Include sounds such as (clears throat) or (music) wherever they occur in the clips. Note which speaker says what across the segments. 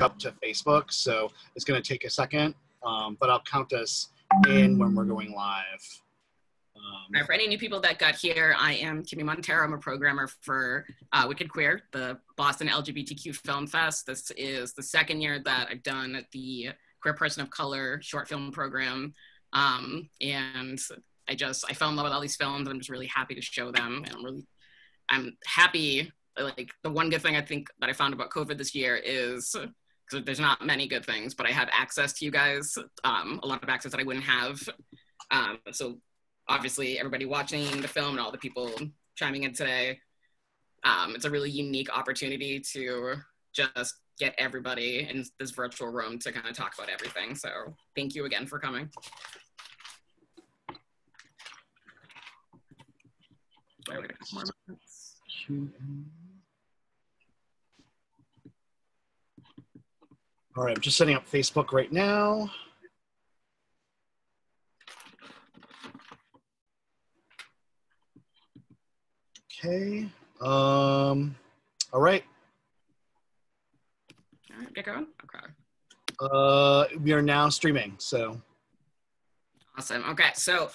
Speaker 1: up to Facebook, so it's going to take a second, um, but I'll count us in when we're going live. Um,
Speaker 2: Right, for any new people that got here, I am Kimmy Montero. I'm a programmer for uh, Wicked Queer, the Boston LGBTQ Film Fest. This is the second year that I've done at the Queer Person of Color short film program. Um, and I just, I fell in love with all these films. And I'm just really happy to show them. And I'm really, I'm happy. Like the one good thing I think that I found about COVID this year is because there's not many good things, but I have access to you guys, um, a lot of access that I wouldn't have. Um, so obviously everybody watching the film and all the people chiming in today. Um, it's a really unique opportunity to just get everybody in this virtual room to kind of talk about everything. So thank you again for coming.
Speaker 1: All right, I'm just setting up Facebook right now. Okay. Um, all right.
Speaker 2: All right, get going. Okay.
Speaker 1: Uh, we are now streaming. So
Speaker 2: Awesome. Okay, so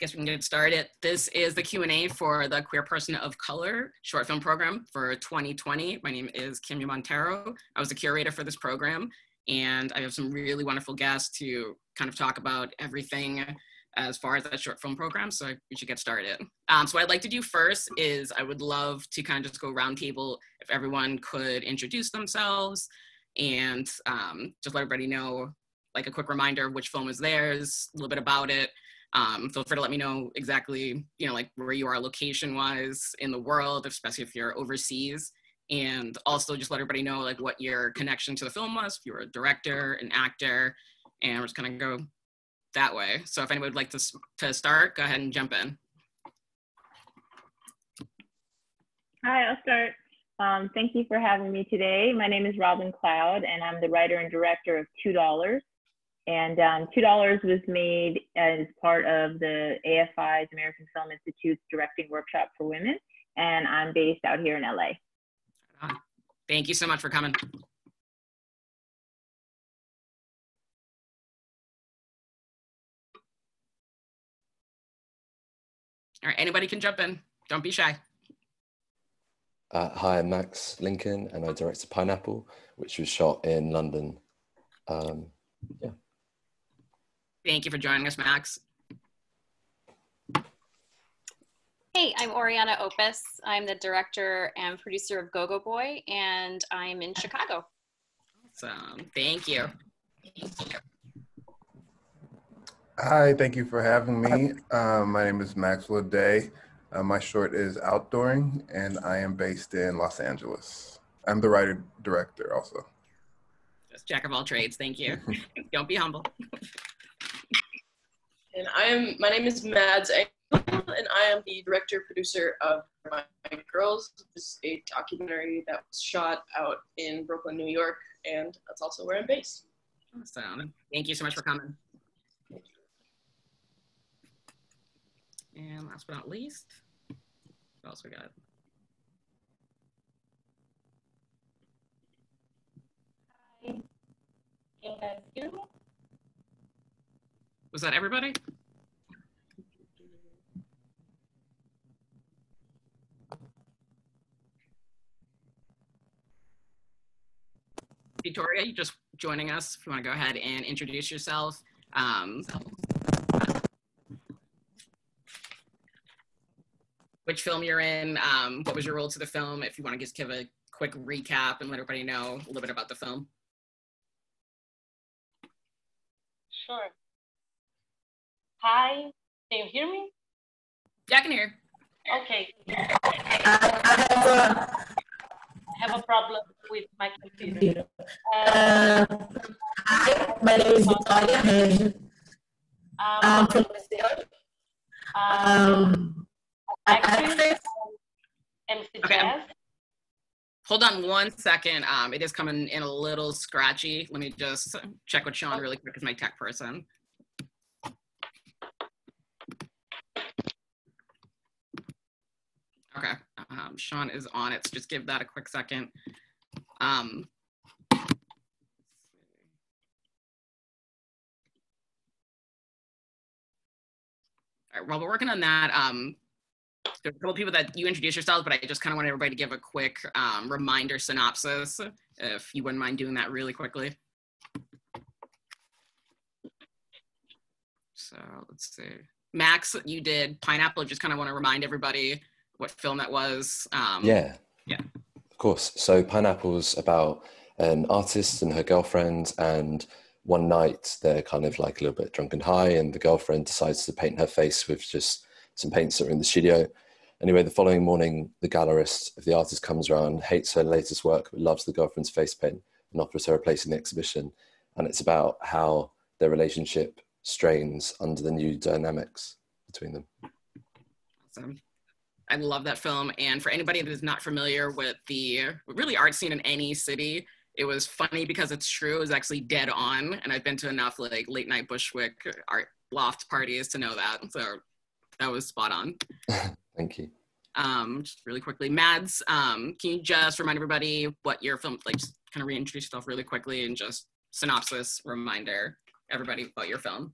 Speaker 2: guess we can get started. This is the Q&A for the Queer Person of Color short film program for 2020. My name is Kimmy Montero. I was the curator for this program, and I have some really wonderful guests to kind of talk about everything as far as that short film program, so we should get started. Um, so what I'd like to do first is I would love to kind of just go roundtable if everyone could introduce themselves and um, just let everybody know like a quick reminder of which film is theirs, a little bit about it. Um, feel free to let me know exactly, you know, like where you are location wise in the world, especially if you're overseas. And also just let everybody know like what your connection to the film was, if you were a director, an actor, and we're just gonna go that way. So if anyone would like to, to start, go ahead and jump in.
Speaker 3: Hi, I'll start. Um, thank you for having me today. My name is Robin Cloud, and I'm the writer and director of Two Dollars. And um, Two Dollars was made as part of the AFI's American Film Institute's directing workshop for women, and I'm based out here in LA.
Speaker 2: Thank you so much for coming. All right, anybody can jump in. Don't be shy.
Speaker 4: Uh, hi, I'm Max Lincoln, and I directed Pineapple, which was shot in London. Um, yeah.
Speaker 2: Thank you for joining us, Max.
Speaker 5: Hey, I'm Orianna Opice. I'm the director and producer of Go-Go Boy, and I'm in Chicago.
Speaker 2: Awesome. Thank you. Thank you.
Speaker 6: Hi, thank you for having me. Um, my name is Maxwell Addae. Uh, my short is Outdooring, and I am based in Los Angeles. I'm the writer director also.
Speaker 2: Just jack of all trades. Thank you. (laughs) Don't be humble.
Speaker 7: And I am, my name is Mads Engel, and I am the director producer of My Girls. This is a documentary that was shot out in Brooklyn, New York, and that's also where I'm based.
Speaker 2: Awesome. Thank you so much for coming. And last but not least, what else we got?
Speaker 8: Can you guys hear me?
Speaker 2: Was that everybody? Victoria, you just joining us. If you want to go ahead and introduce yourself. Um, which film you're in, um, what was your role to the film, if you want to just give a quick recap and let everybody know a little bit about the film.
Speaker 8: Sure. Hi, can you hear me?
Speaker 2: Yeah, I can hear.
Speaker 8: Okay. I have a problem with my computer.
Speaker 9: Uh, hi, my name is Vitória Regis. I'm from Brazil. Um,
Speaker 8: actress, MC
Speaker 2: Okay. Hold on one second. Um, it is coming in a little scratchy. Let me just check with Sean really quick as my tech person. Okay, um, Sean is on it, so just give that a quick second. Um, all right, while we're working on that, um, there's a couple people that you introduced yourselves, but I just kind of want everybody to give a quick um, reminder synopsis, if you wouldn't mind doing that really quickly. So let's see. Max, you did Pineapple. Just kind of want to remind everybody what film that was. Um,
Speaker 4: yeah.
Speaker 2: Yeah.
Speaker 4: Of course. So Pineapple's about an artist and her girlfriend, and one night they're kind of like a little bit drunk and high, and the girlfriend decides to paint her face with just some paints that are in the studio. Anyway, the following morning, the gallerist of the artist comes around, hates her latest work, but loves the girlfriend's face paint and offers her a place in the exhibition. And it's about how their relationship strains under the new dynamics between them.
Speaker 2: Awesome. I love that film. And for anybody that is not familiar with the really art scene in any city, it was funny because it's true. It was actually dead on. And I've been to enough like late night Bushwick art loft parties to know that. So that was spot on. (laughs)
Speaker 4: Thank you.
Speaker 2: Um, just really quickly, Mads, um, can you just remind everybody what your film, like just kind of reintroduce yourself really quickly and just synopsis, reminder, everybody about your film?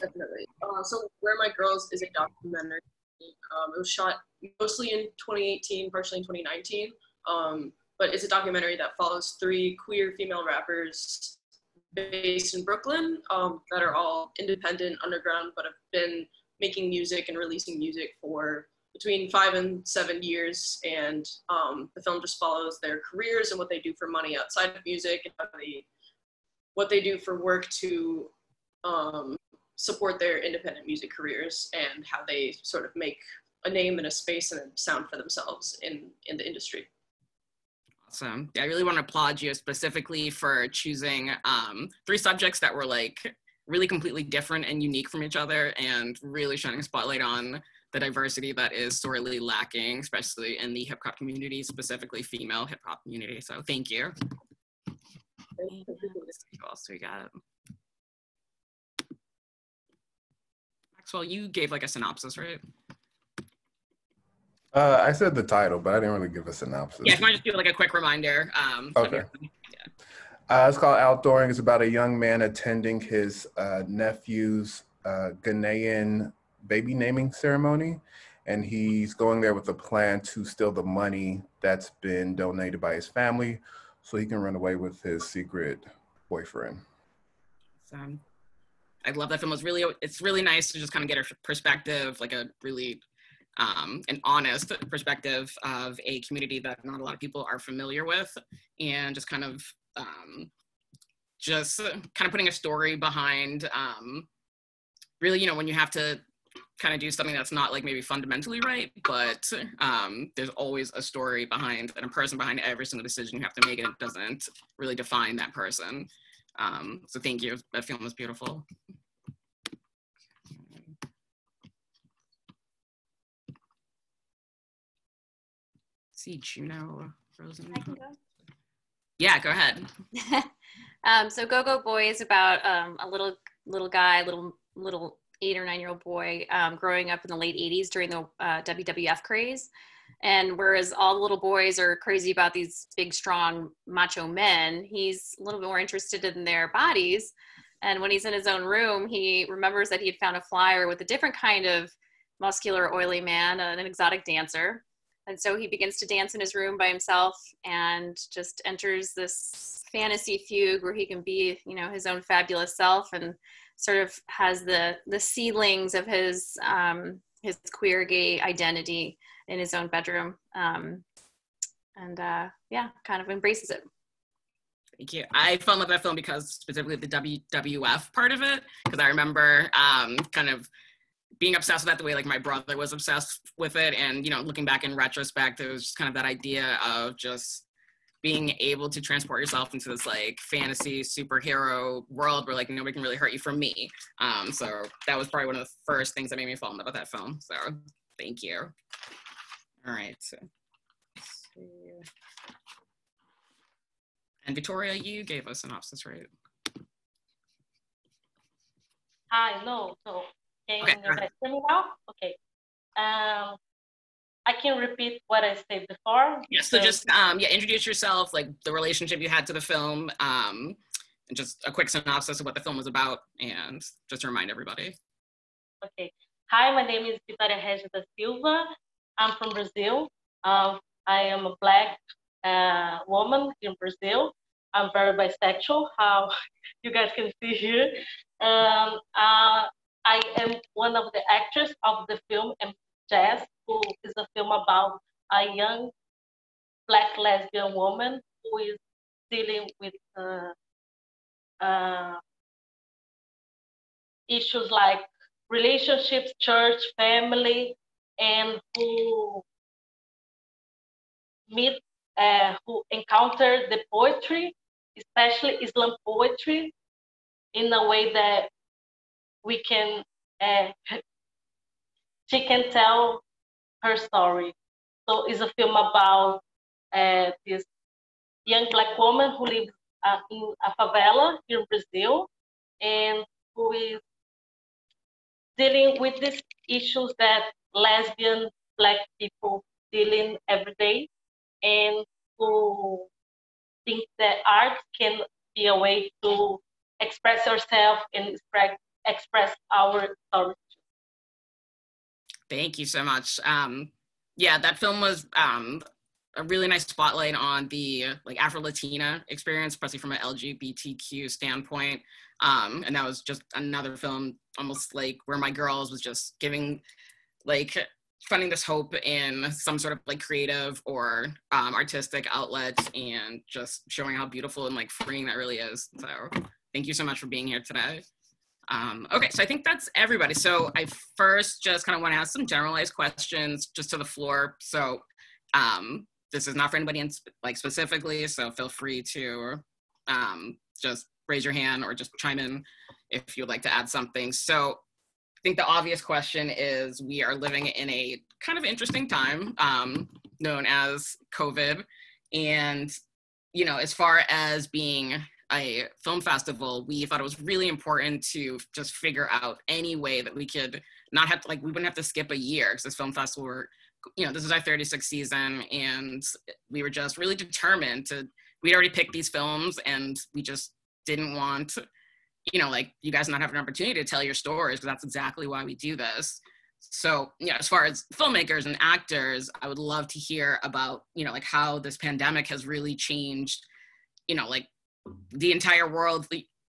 Speaker 7: Definitely. Uh, so Where My Girls is a documentary. Um, it was shot mostly in 2018, partially in 2019. Um, but it's a documentary that follows three queer female rappers based in Brooklyn um, that are all independent underground, but have been making music and releasing music for between five and seven years. And um, the film just follows their careers and what they do for money outside of music and how they, what they do for work to um, support their independent music careers and how they sort of make a name and a space and a sound for themselves in, in the industry.
Speaker 2: Awesome. I really want to applaud you specifically for choosing um, three subjects that were like really completely different and unique from each other and really shining a spotlight on the diversity that is sorely lacking, especially in the hip hop community, specifically female hip hop community. So thank you. Else we got? Maxwell, you gave like a synopsis, right?
Speaker 6: Uh, I said the title, but I didn't really give a synopsis.
Speaker 2: Yeah, if you want to just do like a quick reminder. Um,
Speaker 6: okay. Uh, it's called Outdooring. It's about a young man attending his uh, nephew's uh, Ghanaian baby naming ceremony. And he's going there with a plan to steal the money that's been donated by his family so he can run away with his secret boyfriend.
Speaker 2: Um, I love that film. It's really, it's really nice to just kind of get a perspective, like a really um, an honest perspective of a community that not a lot of people are familiar with, and just kind of um, just kind of putting a story behind um, really, you know, when you have to kind of do something that's not like maybe fundamentally right, but um, there's always a story behind and a person behind every single decision you have to make, and it doesn't really define that person. Um, so thank you. That film was beautiful. see Juno Rosen. Go. Yeah, go ahead. (laughs)
Speaker 5: um, so Go Go Boy is about um, a little little guy, little little eight or nine year old boy um, growing up in the late 80s during the uh, WWF craze. And whereas all the little boys are crazy about these big, strong, macho men, he's a little bit more interested in their bodies. And when he's in his own room, he remembers that he had found a flyer with a different kind of muscular, oily man, an exotic dancer. And so he begins to dance in his room by himself and just enters this fantasy fugue where he can be, you know, his own fabulous self and sort of has the the seedlings of his um, his queer gay identity in his own bedroom. Um, and uh, yeah, kind of embraces it.
Speaker 2: Thank you. I fell in love with that film because specifically the WWF part of it, because I remember um, kind of being obsessed with that the way like my brother was obsessed with it and you know looking back in retrospect it was just kind of that idea of just being able to transport yourself into this like fantasy superhero world where like nobody can really hurt you from me. Um so that was probably one of the first things that made me fall in love with that film. So thank you. All right so and victoria you gave us synopsis right?
Speaker 8: Hi hello so can okay, you hear me now? Okay. Um, I can repeat what I said before.
Speaker 2: Yeah, so just um, yeah, introduce yourself, like the relationship you had to the film, um, and just a quick synopsis of what the film was about, and just to remind everybody.
Speaker 8: Okay. Hi, my name is Vitória Regis da Silva. I'm from Brazil. Um, I am a black uh, woman in Brazil. I'm very bisexual, how (laughs) you guys can see here. Um, uh, I am one of the actors of the film Jess, who is a film about a young black lesbian woman who is dealing with uh, uh, issues like relationships, church, family, and who meet, uh, who encounter the poetry, especially slam poetry, in a way that we can, uh, she can tell her story. So it's a film about uh, this young black woman who lives uh, in a favela here in Brazil and who is dealing with these issues that lesbian black people dealing every day and who think that art can be a way to express yourself and express, express our stories.
Speaker 2: Thank you so much. Um, yeah, that film was um, a really nice spotlight on the like Afro Latina experience, especially from an LGBTQ standpoint. Um, and that was just another film, almost like where my girls was just giving like finding this hope in some sort of like creative or um, artistic outlet and just showing how beautiful and like freeing that really is. So thank you so much for being here today. Um, okay, so I think that's everybody. So I first just kind of want to ask some generalized questions just to the floor. So um, this is not for anybody in, like specifically, so feel free to um, just raise your hand or just chime in if you'd like to add something. So I think the obvious question is we are living in a kind of interesting time um, known as COVID. And, you know, as far as being a film festival, we thought it was really important to just figure out any way that we could not have to, like, we wouldn't have to skip a year because this film festival, were, you know, this is our 36th season and we were just really determined to, we'd already picked these films and we just didn't want, you know, like you guys not have an opportunity to tell your stories because that's exactly why we do this. So, know, as far as filmmakers and actors, I would love to hear about, you know, like how this pandemic has really changed, you know, like the entire world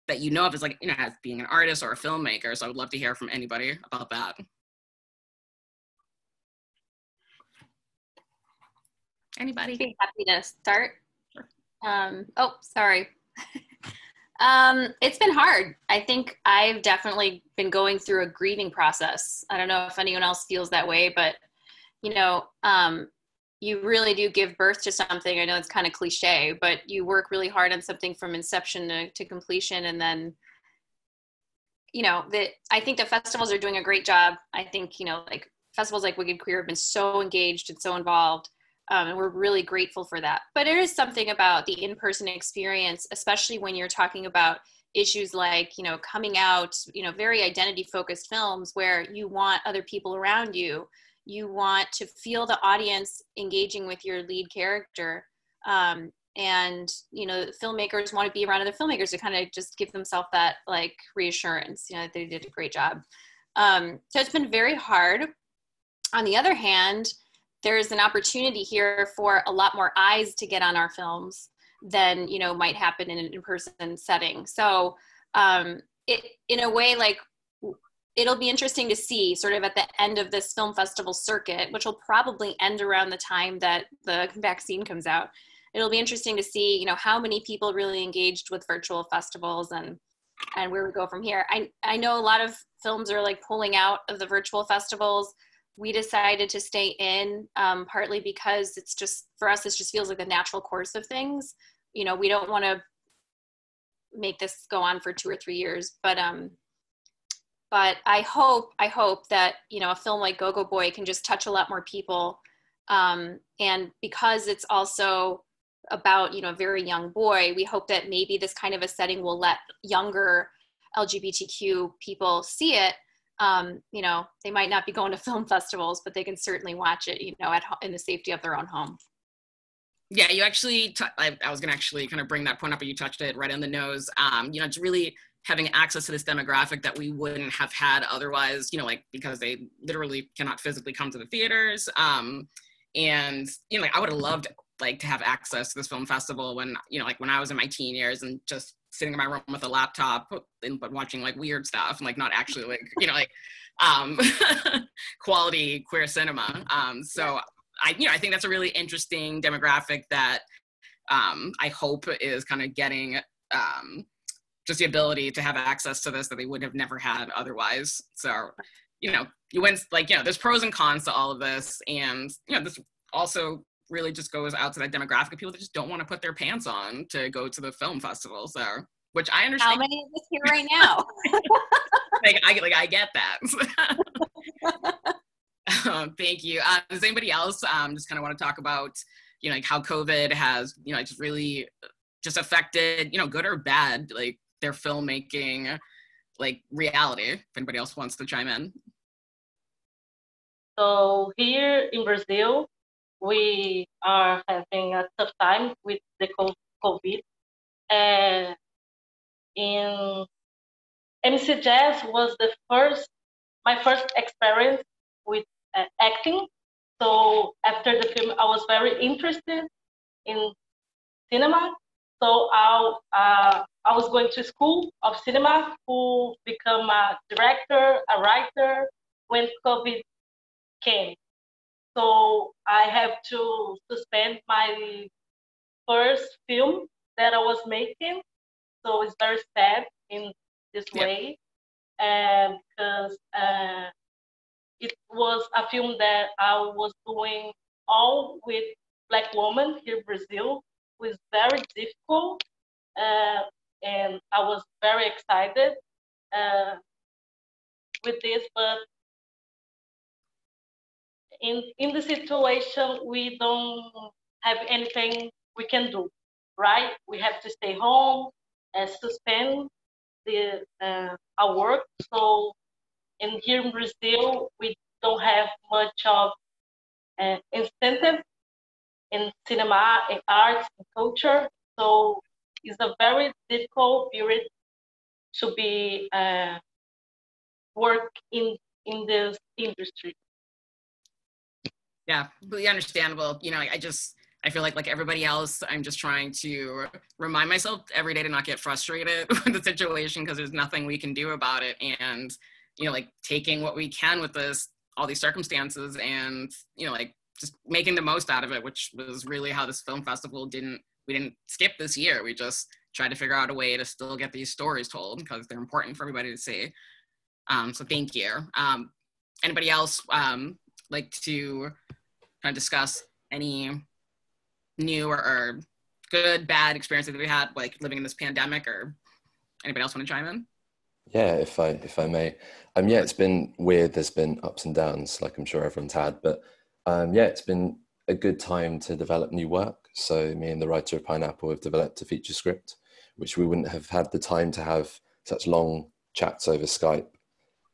Speaker 2: that you know of as like you know as being an artist or a filmmaker. So i would love to hear from anybody about that. Anybody?
Speaker 5: Happy to start. Um, oh sorry. (laughs) Um, it's been hard. I think i've definitely been going through a grieving process. I don't know if anyone else feels that way but you know um, you really do give birth to something. I know it's kind of cliche, but you work really hard on something from inception to, to completion. And then, you know, that I think the festivals are doing a great job. I think, you know, like festivals like Wicked Queer have been so engaged and so involved. Um, and we're really grateful for that. But there is something about the in-person experience, especially when you're talking about issues like, you know, coming out, you know, very identity focused films where you want other people around you you want to feel the audience engaging with your lead character. Um, and you know filmmakers want to be around other filmmakers to kind of just give themselves that like reassurance you know they did a great job. Um, so it's been very hard. On the other hand there's an opportunity here for a lot more eyes to get on our films than you know might happen in an in-person setting. So um, it in a way like it'll be interesting to see sort of at the end of this film festival circuit, which will probably end around the time that the vaccine comes out. It'll be interesting to see, you know, how many people really engaged with virtual festivals and and where we go from here. I I know a lot of films are like pulling out of the virtual festivals. We decided to stay in um, partly because it's just for us. This just feels like the natural course of things. You know, we don't want to make this go on for two or three years, but um, but I hope I hope that you know a film like Go Go Boy can just touch a lot more people, um, and because it's also about you know a very young boy, we hope that maybe this kind of a setting will let younger LGBTQ people see it. Um, you know, they might not be going to (laughs) film festivals, but they can certainly watch it, you know, at in the safety of their own home.
Speaker 2: Yeah, you actually, t- I, I was going to actually kind of bring that point up, but you touched it right on the nose. Um, you know, it's really having access to this demographic that we wouldn't have had otherwise, you know, like because they literally cannot physically come to the theaters. Um, and you know, like I would have loved like to have access to this film festival when you know, like when I was in my teen years and just sitting in my room with a laptop and but watching like weird stuff and like not actually like you know like um (laughs) quality queer cinema. Um, so I you know I think that's a really interesting demographic that um, I hope is kind of getting um, just the ability to have access to this that they would have never had otherwise. So, you know, you went like, you know, there's pros and cons to all of this. And, you know, this also really just goes out to that demographic of people that just don't want to put their pants on to go to the film festival. So, which I understand.
Speaker 5: How many of us here right now? (laughs)
Speaker 2: like, I, like, I get that. (laughs) um, thank you. Uh, does anybody else um, just kind of want to talk about, you know, like how COVID has, you know, just really just affected, you know, good or bad, like their filmmaking like reality if anybody else wants to chime in.
Speaker 8: So here in brazil we are having a tough time with the covid. And in mc jess was the first my first experience with uh, acting. So after the film i was very interested in cinema so I, uh, I was going to school of cinema to become a director, a writer when COVID came. So I have to suspend my first film that I was making. So it's very sad in this yeah. way. And because uh, it was a film that I was doing all with black women here in Brazil was very difficult, uh, and I was very excited uh, with this. But in in the situation, we don't have anything we can do, right? We have to stay home and suspend the uh, our work. So, in here in Brazil, we don't have much of uh, incentive in cinema, in arts, in culture. So it's a very difficult period to be uh, work in in this industry.
Speaker 2: Yeah, completely understandable. You know, I just I feel like like everybody else, I'm just trying to remind myself every day to not get frustrated (laughs) with the situation because there's nothing we can do about it. And you know, like taking what we can with this all these circumstances and you know like just making the most out of it, which was really how this film festival didn't we didn't skip this year. We just tried to figure out a way to still get these stories told because they're important for everybody to see. Um, so thank you. Um, anybody else um, like to kind of discuss any new or, or good, bad experiences that we had like living in this pandemic or anybody else want to chime in?
Speaker 4: Yeah, if I if I may. Um yeah, it's been weird. There's been ups and downs, like I'm sure everyone's had, but um, yeah, it's been a good time to develop new work. So me and the writer of Pineapple have developed a feature script, which we wouldn't have had the time to have such long chats over Skype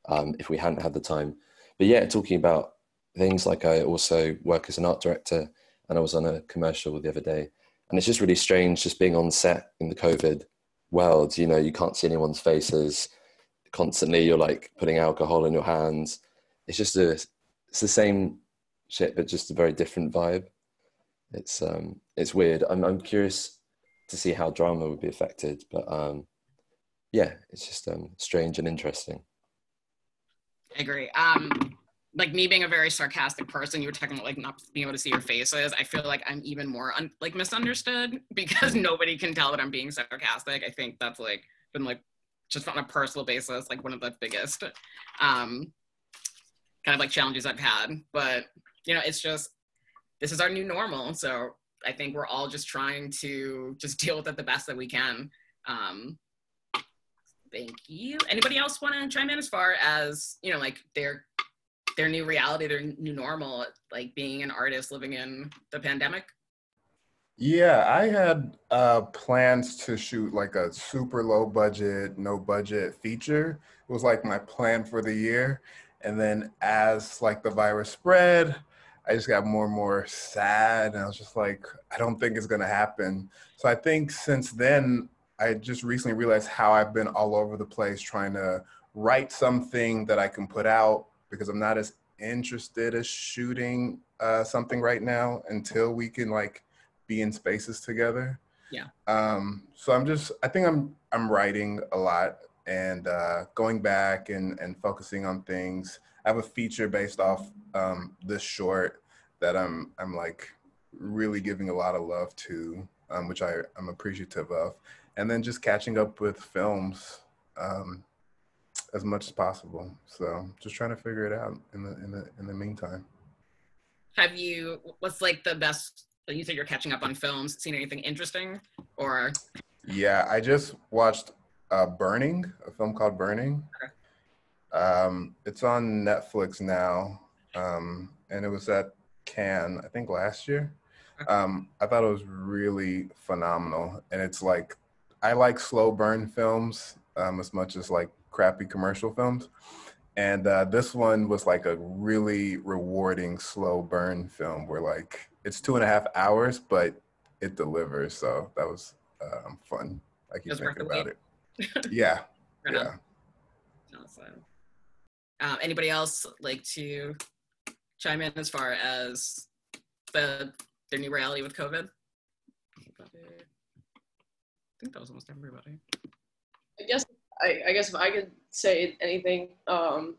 Speaker 4: um, if we hadn't had the time. But yeah, talking about things like I also work as an art director, and I was on a commercial the other day, and it's just really strange just being on set in the COVID world. You know, you can't see anyone's faces constantly. You're like putting alcohol in your hands. It's just a, it's the same shit, but just a very different vibe. It's um, it's weird. I'm I'm curious to see how drama would be affected, but um, yeah, it's just um, strange and interesting.
Speaker 2: I agree. Um, like me being a very sarcastic person, you were talking about like not being able to see your faces. I feel like I'm even more un- like misunderstood (laughs) because nobody can tell that I'm being sarcastic. I think that's like been like just on a personal basis, like one of the biggest um, kind of like challenges I've had. But you know, it's just this is our new normal. So I think we're all just trying to just (laughs) deal with it the best that we can. Um, thank you. Anybody else want to chime in as far as you know, like their their new reality, their new normal, like being an artist living in the pandemic?
Speaker 6: Yeah, I had uh, plans to shoot like a super low budget, no budget feature. It was like my plan for the year. And then as like the virus spread, I just got more and more sad. And I was just like, I don't think it's going to happen. So I think since then, I just recently realized how I've been all over the place trying to write something that I can put out because I'm not as interested as shooting uh, something right now until we can like be in spaces together.
Speaker 2: Yeah.
Speaker 6: Um, so I'm just, I think I'm, I'm writing a lot and uh, going back and, and focusing on things. I have a feature based off um, this short that I'm, I'm like really giving a lot of love to, um, which I, I'm appreciative of. And then just catching up with films um, as much as possible. So just trying to figure it out in the, in the, in the meantime.
Speaker 2: Have you, what's like the best you said you're catching up on films. Seen anything interesting, or?
Speaker 6: Yeah, I just watched uh, Burning, a film called Burning. Okay. Um, it's on Netflix now, um, and it was at Cannes, I think last year. Um, I thought it was really phenomenal, and it's like I like slow burn films um, as much as like crappy commercial films. And uh, this one was like a really rewarding slow burn film where like it's two and a half hours, but it delivers. So that was um, fun. I keep thinking about it. yeah. (laughs) yeah.
Speaker 2: Awesome. Um, anybody else like to chime in as far as the the new reality with COVID? I think that was almost everybody.
Speaker 7: I guess I, I guess if I could say anything, um,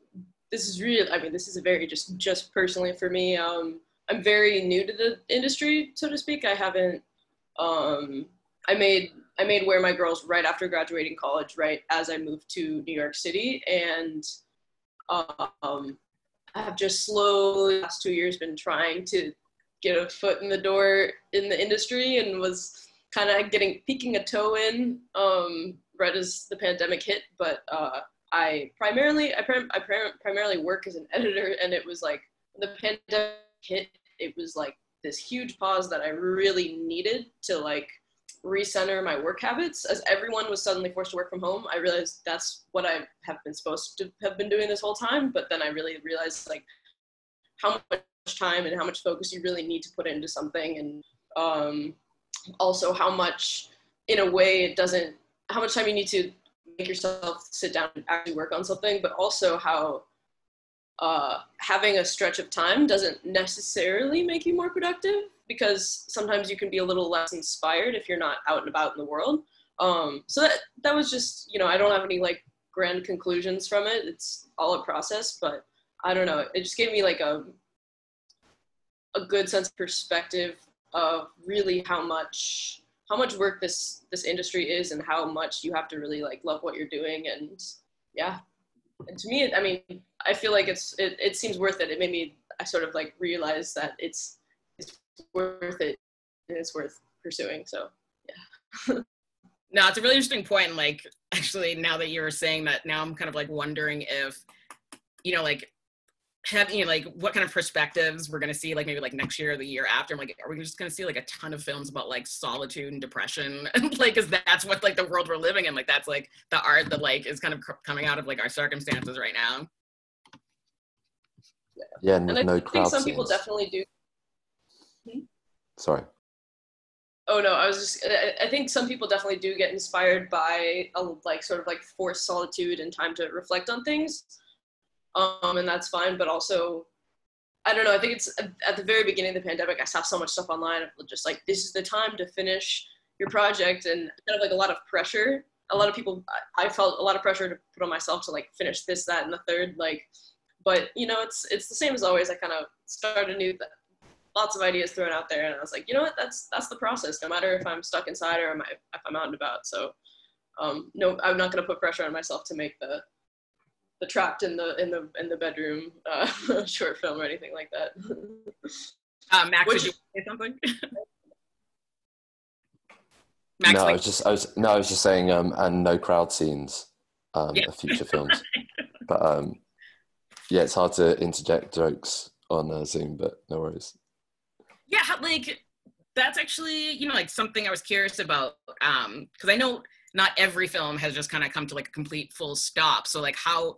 Speaker 7: this is real. I mean, this is a very just just personally for me. Um, I'm very new to the industry, so to speak. I haven't. Um, I made I made Where My Girls right after graduating college, right as I moved to New York City, and um, I've just slowly last two years been trying to get a foot in the door in the industry, and was kind of getting peeking a toe in um, right as the pandemic hit. But uh, I primarily I, prim- I prim- primarily work as an editor, and it was like the pandemic hit it was like this huge pause that I really needed to like recenter my work habits. As everyone was suddenly forced to work from home, I realized that's what I have been supposed to have been doing this whole time. But then I really realized like how much time and how much focus you really need to put into something, and um, also how much, in a way, it doesn't. How much time you need to make yourself sit down and actually work on something, but also how uh, having a stretch of time doesn't necessarily make you more productive because sometimes you can be a little less inspired if you're not out and about in the world. Um, so that that was just you know I don't have any like grand conclusions from it. It's all a process, but I don't know. It just gave me like a a good sense of perspective of really how much how much work this this industry is and how much you have to really like love what you're doing and yeah and to me i mean i feel like it's it, it seems worth it it made me i sort of like realize that it's it's worth it and it's worth pursuing so yeah. (laughs)
Speaker 2: No it's a really interesting point like actually now that you were saying that now i'm kind of like wondering if you know like have you know like what kind of perspectives we're going to see like maybe like next year or the year after I'm like are we just going to see like a ton of films about like solitude and depression? (laughs) Like is that's what like the world we're living in like that's like the art that like is kind of coming out of like our circumstances right now.
Speaker 4: Yeah, and, and
Speaker 7: I
Speaker 4: no
Speaker 7: think
Speaker 4: crowd
Speaker 7: some people definitely do Hmm?
Speaker 4: sorry
Speaker 7: Oh no, I was just. I- I think some people definitely do get inspired by a like sort of like forced solitude and time to reflect on things, um, and that's fine. But also, I don't know. I think it's at the very beginning of the pandemic. I saw so much stuff online of just like this is the time to finish your project, and kind of like a lot of pressure. A lot of people. I felt a lot of pressure to put on myself to like finish this, that, and the third. Like, but you know, it's it's the same as always. I kind of start a new lots of ideas thrown out there and i was like you know what that's that's the process no matter if i'm stuck inside or am I, if i'm out and about so um, no i'm not going to put pressure on myself to make the the trapped in the in the in the bedroom uh, (laughs) short film or anything like that
Speaker 2: uh, max
Speaker 7: Which-
Speaker 2: did you say something (laughs) max
Speaker 4: no, I was just, I was, no, I was just saying, um, and no crowd scenes um,
Speaker 2: Yeah.
Speaker 4: of future films. (laughs) But um, yeah, it's hard to interject jokes on uh, Zoom, but no worries.
Speaker 2: Yeah like that's actually you know like something i was curious about um because i know not every film has just kind of come to like a complete full stop so like how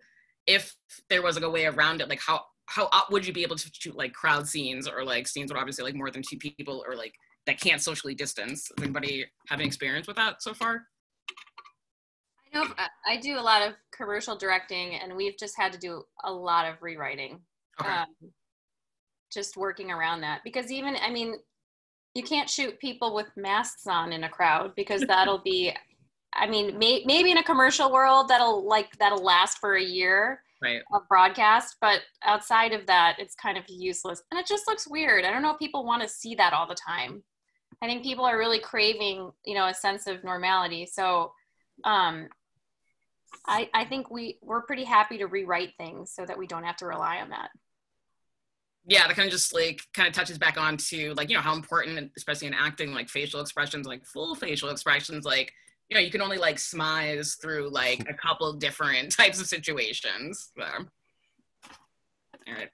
Speaker 2: if there was like a way around it like how how uh, would you be able to shoot like crowd scenes or like scenes with obviously like more than two people or like that can't socially distance Does anybody have any experience with that so far
Speaker 5: I know I do a lot of commercial directing, and we've just had to do a lot of rewriting.
Speaker 2: Okay.
Speaker 5: Um, just working around that because even I mean, you can't shoot people with masks on in a crowd because that'll be. (laughs) I mean, may, maybe in a commercial world that'll like that'll last for a year
Speaker 2: right.
Speaker 5: of broadcast, but outside of that, it's kind of useless, and it just looks weird. I don't know if people want to see that all the time. I think people are really craving, you know, a sense of normality. So, um, I, I think we we're pretty happy to rewrite things so that we don't have to rely on that.
Speaker 2: Yeah that kind of just like kind of touches back on to like you know how important especially in acting like facial expressions like full facial expressions like you know you can only like smize through like a couple different (laughs) types of situations so. all right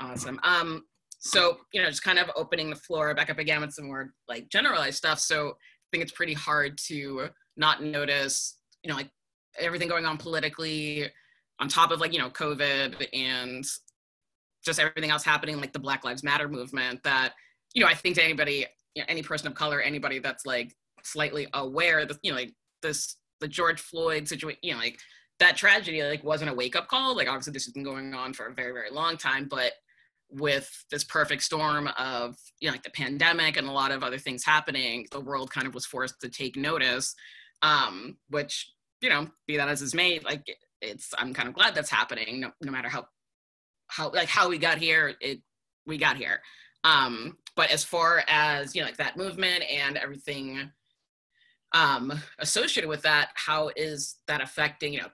Speaker 2: awesome um so you know just kind of opening the floor back up again with some more like generalized stuff so i think it's pretty hard to not notice you know like everything going on politically on top of like you know covid and just everything else happening, like the Black Lives Matter movement, that, you know, I think to anybody, you know, any person of color, anybody that's like slightly aware that, you know, like this, the George Floyd situation, you know, like that tragedy, like wasn't a wake up call. Like obviously this has been going on for a very, very long time, but with this perfect storm of, you know, like the pandemic and a lot of other things happening, the world kind of was forced to take notice, um, which, you know, be that as is made, like it's, I'm kind of glad that's happening, no, no matter how how like how we got here it we got here. Um but as far as you know like that movement and everything um associated with that how is that affecting you know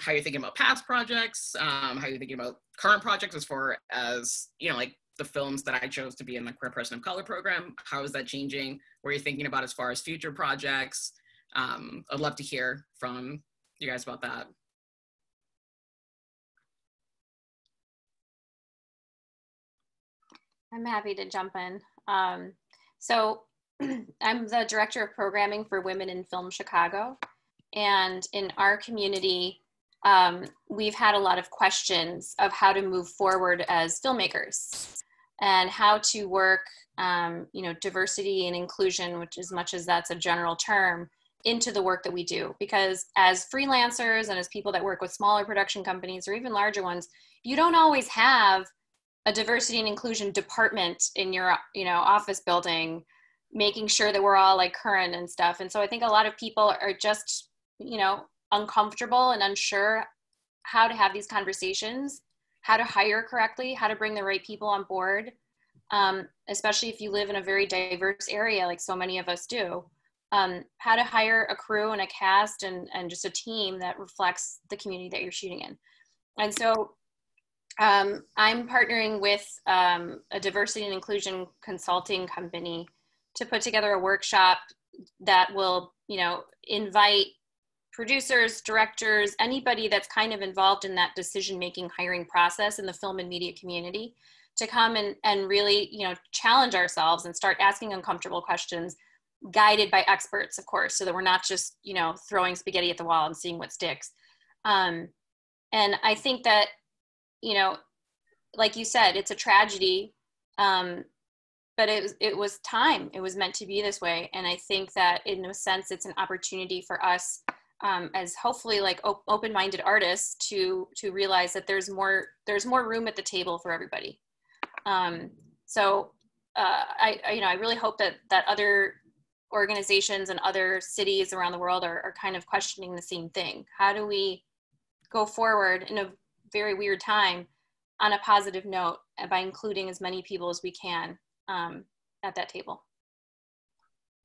Speaker 2: how you're thinking about past projects um how you're thinking about current projects as far as you know like the films that i chose to be in the queer person of color program? How is that changing? What are you thinking about as far as future projects? Um i'd love to hear from you guys about that
Speaker 5: I'm happy to jump in. Um, so (clears throat) I'm the director of programming for Women in Film Chicago. And in our community, um, we've had a lot of questions of how to move forward as filmmakers and how to work, um, you know, diversity and inclusion, which as much as that's a general term, into the work that we do. Because as freelancers and as people that work with smaller production companies or even larger ones, you don't always have a diversity and inclusion department in your you know office building making sure that we're all like current and stuff. And so i think a lot of people are just you know uncomfortable and unsure how to have these conversations how to hire correctly how to bring the right people on board um, especially if you live in a very diverse area like so many of us do. Um, how to hire a crew and a cast and, and just a team that reflects the community that you're shooting in. And so um, I'm partnering with um, a diversity and inclusion consulting company to put together a workshop that will, you know, invite producers, directors, anybody that's kind of involved in that decision-making hiring process in the film and media community to come and, and really, you know, challenge ourselves and start asking uncomfortable questions guided by experts, of course, so that we're not just, you know, throwing spaghetti at the wall and seeing what sticks. Um, and I think that you know, like you said, it's a tragedy. Um, but it was, it was time. It was meant to be this way. And I think that in a sense, it's an opportunity for us um, as hopefully like op- open-minded artists to, to realize that there's more, there's more room at the table for everybody. Um, so uh, I, I, you know, I really hope that, that other organizations and other cities around the world are, are kind of questioning the same thing. How do we go forward in a very weird time on a positive note by including as many people as we can um, at that table.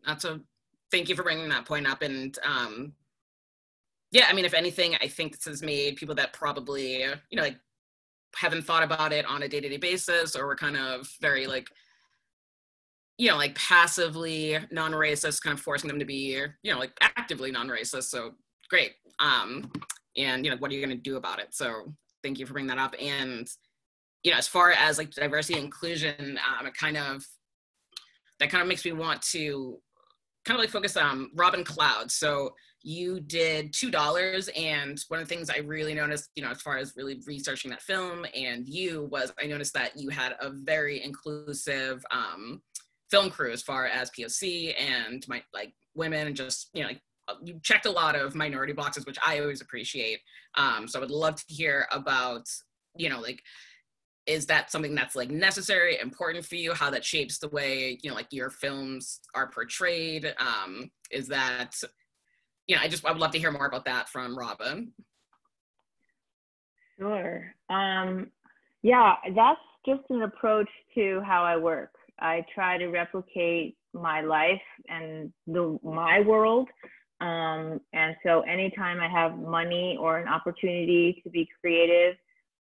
Speaker 2: That's a thank you for bringing that point up. And um, yeah, I mean, if anything, I think this has made people that probably you know like haven't thought about it on a day to day basis or were kind of very like you know like passively non racist, kind of forcing them to be you know like actively non racist. So great. Um, and you know what are you going to do about it? So thank you for bringing that up. And you know, as far as like diversity inclusion, um, it kind of that kind of makes me want to kind of like focus on Robin Cloud. So you did two dollars, and one of the things I really noticed, you know, as far as really researching that film and you was I noticed that you had a very inclusive um, film crew as far as POC and my like women and just you know like you checked a lot of minority boxes, which I always appreciate. Um, so I would love to hear about, you know, like, is that something that's like necessary, important for you? How that shapes the way you know, like your films are portrayed? Um, is that, you know, I just I would love to hear more about that from Robin.
Speaker 3: Sure. Um, yeah, that's just an approach to how I work. I try to replicate my life and the my world. Um, and so anytime I have money or an opportunity to be creative,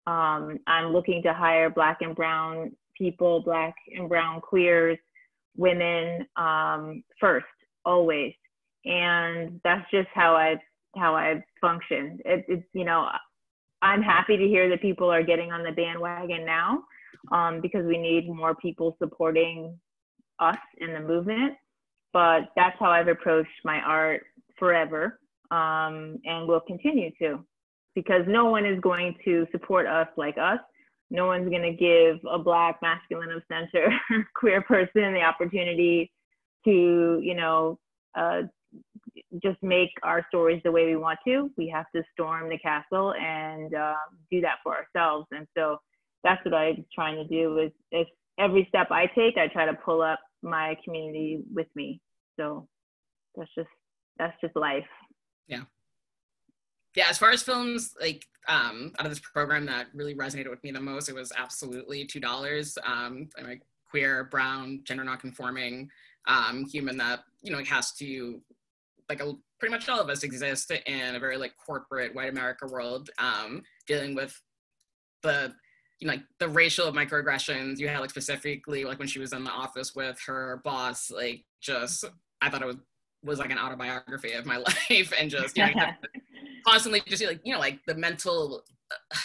Speaker 3: um, I'm looking to hire black and brown people, black and brown queers, women um, first, always. And that's just how I've how I function. It, it's you know, I'm happy to hear that people are getting on the bandwagon now um, because we need more people supporting us in the movement. But that's how I've approached my art forever um, and will continue to because no one is going to support us like us. No one's going to give a black masculine of center (laughs) queer person the opportunity to, you know, uh, just make our stories the way we want to. We have to storm the castle and uh, do that for ourselves. And so that's what I'm trying to do. Is if every step I take, I try to pull up my community with me. So that's just that's just life.
Speaker 2: Yeah. Yeah, as far as films like um, out of this program that really resonated with me the most, it was absolutely two dollars. Um, I'm a queer, brown, gender nonconforming um, human that you know has to like a, pretty much all of us exist in a very like corporate white America world, um, dealing with the you know, like the racial microaggressions you had like specifically like when she was in the office with her boss, like just I thought it was was like an autobiography of my (laughs) life and just you know (laughs) constantly just like you know like the mental uh,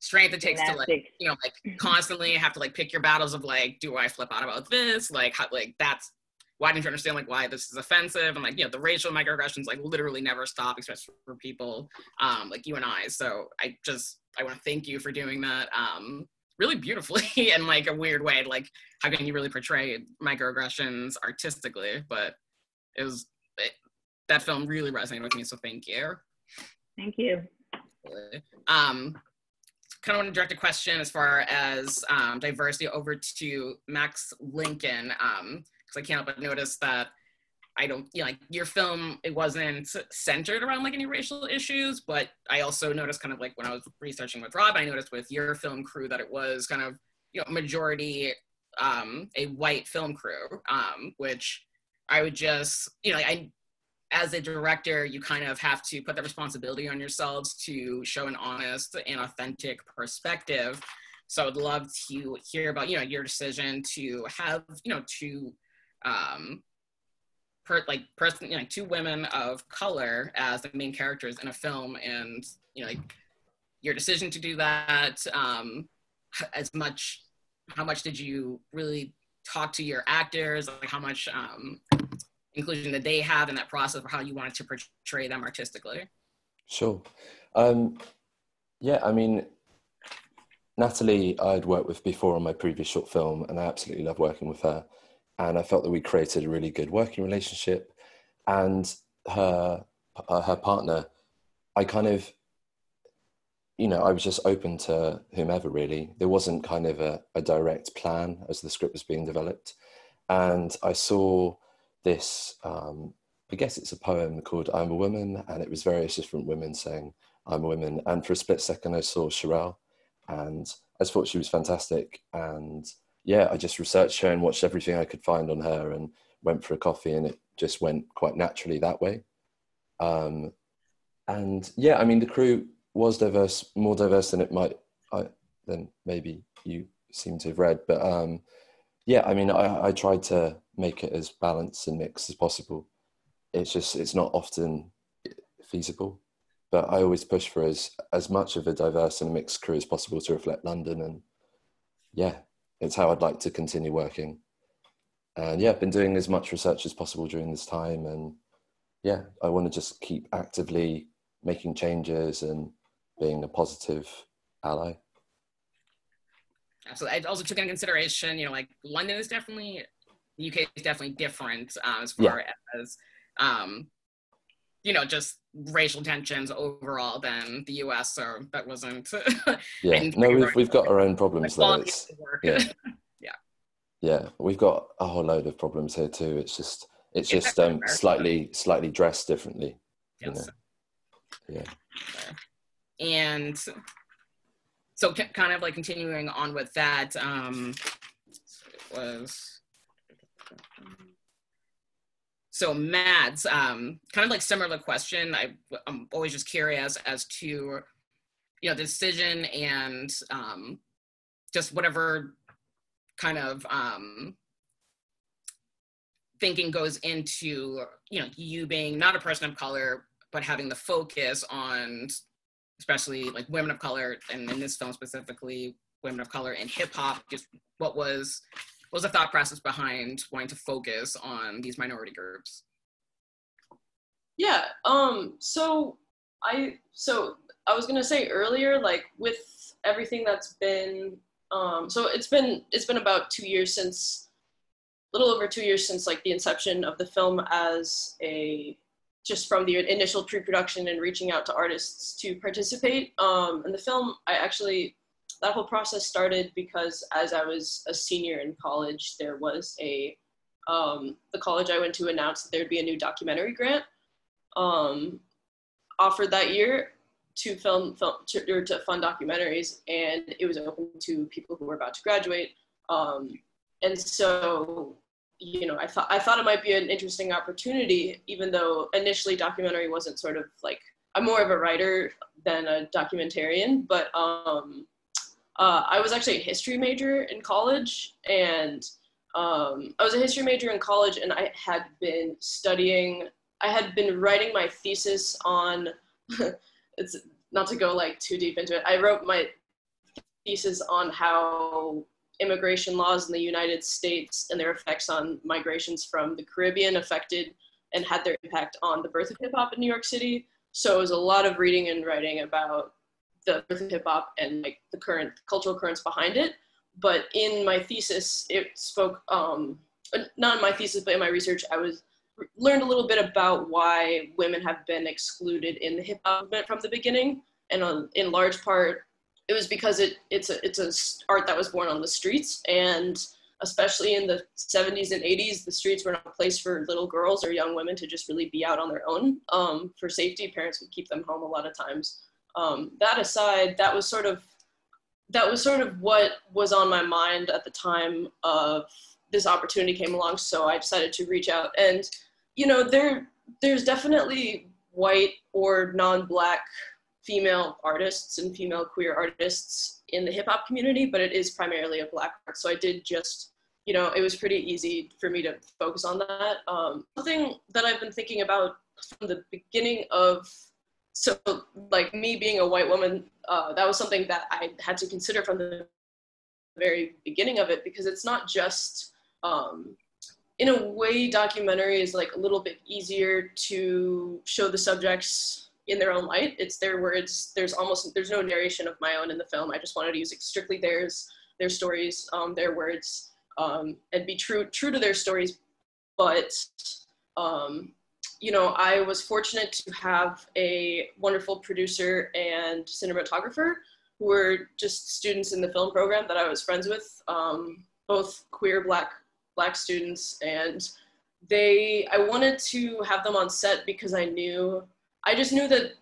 Speaker 2: strength it takes Gymnastics. to like you know like constantly have to like pick your battles of like do I flip out about this? Like how, like that's why didn't you understand like why this is offensive? And like you know the racial microaggressions like literally never stop especially for people um like you and i. So i just i want to thank you for doing that um really beautifully (laughs) in like a weird way like how can you really portray microaggressions artistically? But it was it, that film really resonated with me so thank you.
Speaker 3: Thank you.
Speaker 2: Um kind of want to direct a question as far as um, diversity over to max lincoln um, because I can't help but notice that I don't, you know, like your film, it wasn't centered around like any racial issues, but I also noticed kind of like when I was researching with Rob, I noticed with your film crew that it was kind of, you know, majority um, a white film crew, um, which I would just, you know, I, as a director, you kind of have to put that responsibility on yourselves to show an honest and authentic perspective. So I would love to hear about, you know, your decision to have, you know, to um, per, like person, you know, two women of color as the main characters in a film, and you know, like your decision to do that. Um, as much, how much did you really talk to your actors? Like how much um, inclusion that they have in that process, or how you wanted to portray them artistically?
Speaker 4: Sure. Um, yeah, I mean, Natalie, I'd worked with before on my previous short film, and I absolutely love working with her and I felt that we created a really good working relationship. And her uh, her partner, I kind of, you know, I was just open to whomever really. There wasn't kind of a, a direct plan as the script was being developed, and I saw this. Um, I guess it's a poem called "I'm a Woman," and it was various different women saying "I'm a woman." And for a split second, I saw Cherelle, and I just thought she was fantastic, and yeah, I just researched her and watched everything I could find on her and went for a coffee and it just went quite naturally that way. Um, and yeah, I mean, the crew was diverse, more diverse than it might, I, than maybe you seem to have read. But um, yeah, I mean, I, I tried to make it as balanced and mixed as possible. It's just, it's not often feasible, but I always push for as, as much of a diverse and mixed crew as possible to reflect London. And yeah, it's how I'd like to continue working. And yeah, I've been doing as much research as possible during this time. And yeah, I want to just keep actively making changes and being a positive ally.
Speaker 2: Absolutely. I also took into consideration, you know, like London is definitely, the UK is definitely different uh, as far yeah. as, um, you know, just racial tensions overall than the US, so that wasn't. (laughs)
Speaker 4: yeah, no, we've, we've got our own problems there. Yeah. (laughs)
Speaker 2: yeah.
Speaker 4: Yeah, we've got a whole load of problems here too. It's just, it's just um, slightly, slightly dressed differently. Yes. You know? Yeah.
Speaker 2: And so kind of like continuing on with that, um, was so Mads, um, kind of like similar question. I, I'm always just curious as to, you know, the decision and um, just whatever kind of um, thinking goes into, you know, you being not a person of color, but having the focus on, especially like women of color, and in this film specifically, women of color in hip hop. Just what was what was the thought process behind wanting to focus on these minority groups?
Speaker 7: Yeah. Um. So I so I was gonna say earlier, like with everything that's been um. So it's been it's been about two years since, a little over two years since like the inception of the film as a just from the initial pre-production and reaching out to artists to participate. Um, and the film, I actually that whole process started because as I was a senior in college, there was a um, the college I went to announced that there'd be a new documentary grant um, offered that year to film, film to, or to fund documentaries, and it was open to people who were about to graduate. Um, and so, you know, I thought I thought it might be an interesting opportunity, even though initially documentary wasn't sort of like I'm more of a writer than a documentarian, but um, uh, I was actually a history major in college, and um, I was a history major in college, and I had been studying. I had been writing my thesis on. (laughs) it's not to go like too deep into it. I wrote my thesis on how immigration laws in the United States and their effects on migrations from the Caribbean affected and had their impact on the birth of hip hop in New York City. So it was a lot of reading and writing about the birth of hip hop and like the current cultural currents behind it. But in my thesis, it spoke, um, not in my thesis, but in my research, I was learned a little bit about why women have been excluded in the hip hop movement from the beginning, and on, in large part, it was because it it's a it's a art that was born on the streets, and especially in the 70s and 80s, the streets were not a place for little girls or young women to just really be out on their own. Um, for safety, parents would keep them home a lot of times um, that aside, that was sort of that was sort of what was on my mind at the time of this opportunity came along. So I decided to reach out, and you know, there there's definitely white or non-black female artists and female queer artists in the hip hop community, but it is primarily a black art. So I did just, you know, it was pretty easy for me to focus on that. Um, something that I've been thinking about from the beginning of so like me being a white woman uh, that was something that i had to consider from the very beginning of it because it's not just um, in a way documentary is like a little bit easier to show the subjects in their own light. It's their words. There's almost there's no narration of my own in the film. I just wanted to use strictly theirs their stories um, their words um, and be true true to their stories. But um, you know, I was fortunate to have a wonderful producer and cinematographer who were just students in the film program that I was friends with, um, both queer black black students, and they. I wanted to have them on set because I knew, I just knew that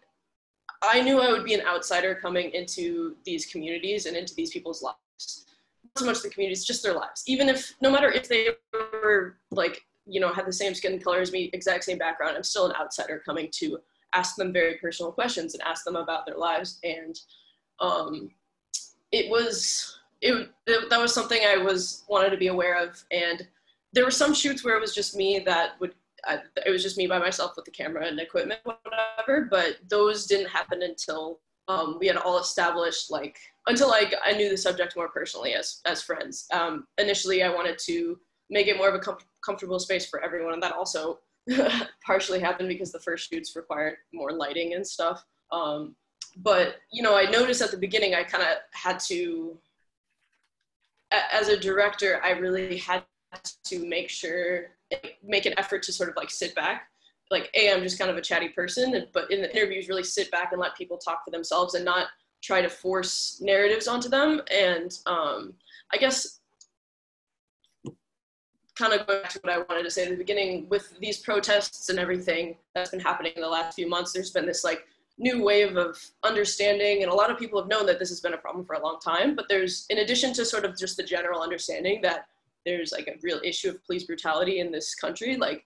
Speaker 7: I knew I would be an outsider coming into these communities and into these people's lives. Not so much the communities, just their lives. Even if, no matter if they were like you know, had the same skin color as me, exact same background, I'm still an outsider coming to ask them very personal questions and ask them about their lives. And um, it was, it, it, that was something I was wanted to be aware of. And there were some shoots where it was just me that would, I, it was just me by myself with the camera and equipment, whatever. But those didn't happen until um, we had all established like until like I knew the subject more personally as as friends. Um, initially, I wanted to make it more of a com- comfortable space for everyone. And that also (laughs) partially happened because the first shoots required more lighting and stuff. Um, but you know, I noticed at the beginning I kind of had to, as a director, I really had to make sure, make an effort to sort of like sit back. Like a i'm just kind of a chatty person but in the interviews really sit back and let people talk for themselves and not try to force narratives onto them. And um, i guess kind of back to what i wanted to say at the beginning with these protests and everything that's been happening in the last few months there's been this like new wave of understanding and a lot of people have known that this has been a problem for a long time. But there's in addition to sort of just the general understanding that there's like a real issue of police brutality in this country like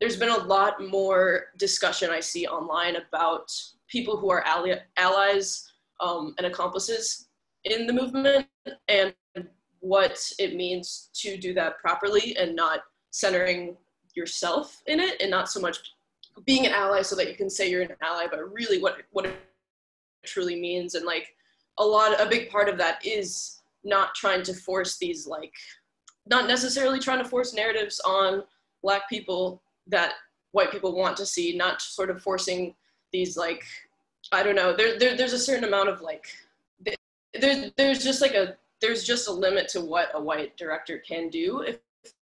Speaker 7: there's been a lot more discussion i see online about people who are ally- allies um, and accomplices in the movement and what it means to do that properly and not centering yourself in it and not so much being an ally so that you can say you're an ally, but really what what it truly means. And like a lot, a big part of that is not trying to force these like, not necessarily trying to force narratives on black people that white people want to see, not sort of forcing these like, I don't know. There, there there's a certain amount of like, there, there's just like a there's just a limit to what a white director can do if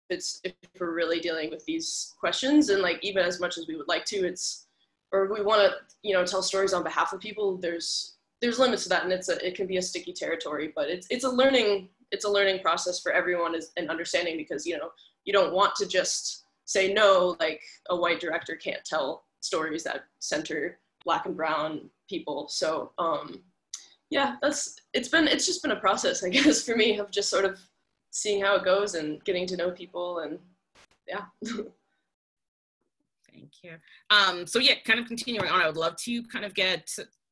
Speaker 7: it's if we're really dealing with these questions and like even as much as we would like to it's or we want to you know tell stories on behalf of people there's there's limits to that and it's a, it can be a sticky territory but it's it's a learning it's a learning process for everyone is and understanding because you know you don't want to just say no like a white director can't tell stories that center black and brown people so um yeah that's it's been it's just been a process i (laughs) guess for me of just sort of seeing how it goes and getting to know people and yeah. (laughs)
Speaker 2: Thank you. Um, so yeah, kind of continuing on, I would love to kind of get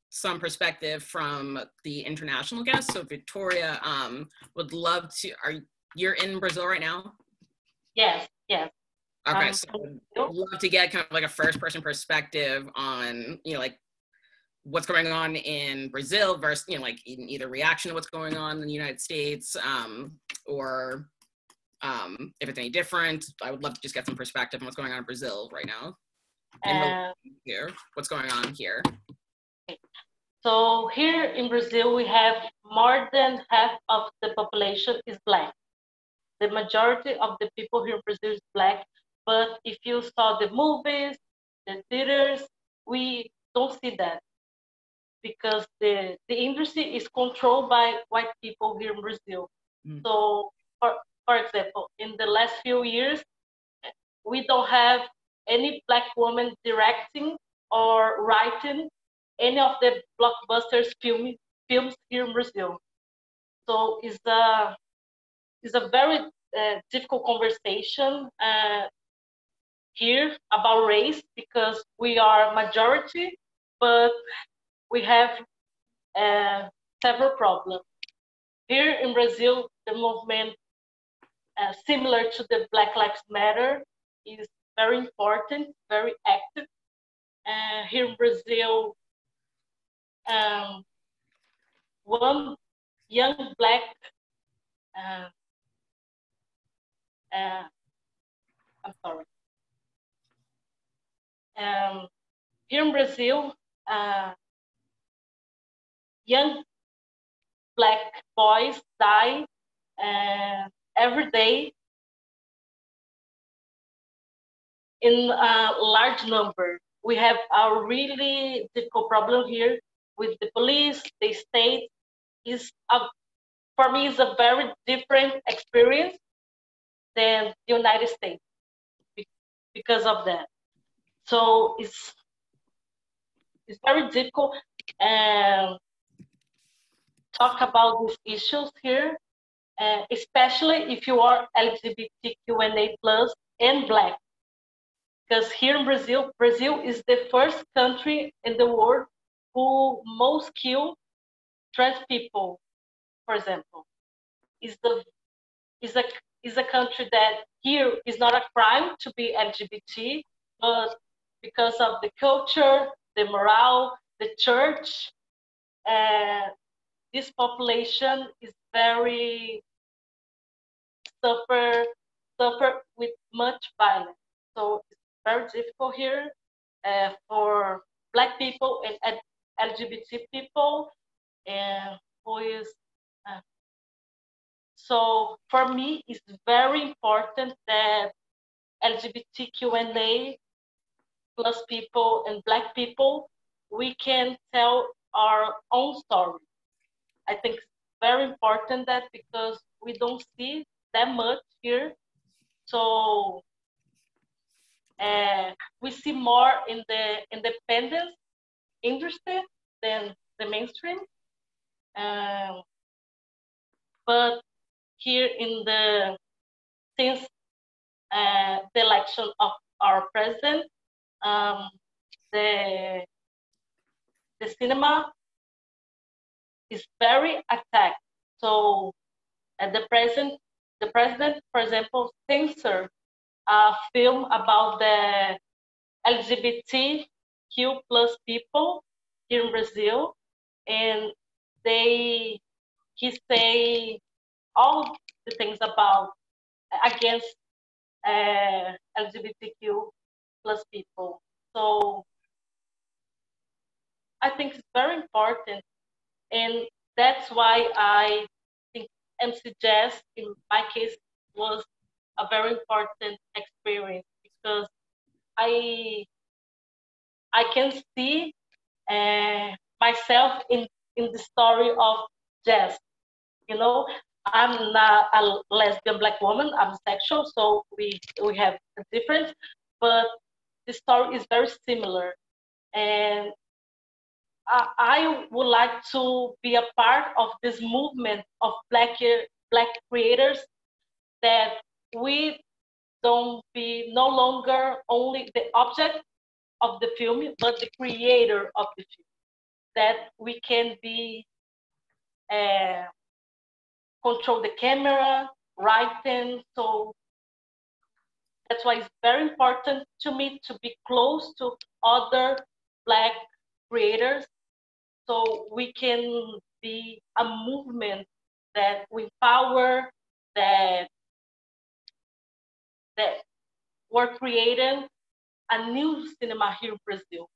Speaker 2: some perspective from the international guests. So Vitória, um, would love to, are you're in Brazil right now?
Speaker 8: Yes, yes.
Speaker 2: Okay, um, so would love to get kind of like a first person perspective on, you know, like what's going on in Brazil versus, you know, like in either reaction to what's going on in the United States, um, or um, if it's any different. I would love to just get some perspective on what's going on in Brazil right now. Uh, here, what's going on here?
Speaker 8: So here in Brazil, we have more than half of the population is black. The majority of the people here in Brazil is black. But if you saw the movies, the theaters, we don't see that because the, the industry is controlled by white people here in Brazil. Mm. So, for, for example, in the last few years, we don't have any black woman directing or writing any of the blockbusters film, films here in Brazil. So it's a, it's a very uh, difficult conversation uh, here about race because we are majority, but we have uh, several problems. Here in Brazil, the movement, uh, similar to the Black Lives Matter, is very important, very active. Uh, here in Brazil, um, one young black uh, uh, I'm sorry. Um, here in Brazil, uh, young black boys die uh, every day in a large number. We have a really difficult problem here with the police, the state. Is a, for me is a very different experience than the United States because of that. So it's it's very difficult. And talk about these issues here, uh, especially if you are LGBTQIA plus and Black. Because here in Brazil, Brazil is the first country in the world who most kill trans people, for example. Is the is a is a country that here is not a crime to be LGBT, but because of the culture, the morale, the church, uh, this population is very suffer suffer with much violence. So it's very difficult here uh, for Black people and LGBT people, and who is. Uh, so for me, it's very important that LGBTQIA plus people and black people, we can tell our own story. I think it's very important that because we don't see that much here. So uh, we see more in the independent industry than the mainstream. Um, but here in the since uh, the election of our president, um, the the cinema is very attacked. So at the present, the president, for example, censor a film about the LGBTQ plus people here in Brazil, and they he say all the things about against uh, LGBTQ plus people. So I think it's very important, and that's why I think MC Jess in my case was a very important experience because I I can see uh, myself in in the story of jess. You know, I'm not a lesbian black woman. I'm sexual, so we we have a difference, but the story is very similar, and I, I would like to be a part of this movement of black black creators that we don't be no longer only the object of the film, but the creator of the film. That we can be uh, control the camera, writing. So that's why it's very important to me to be close to other Black creators so we can be a movement that we empower, that, that we're creating a new cinema here in Brazil.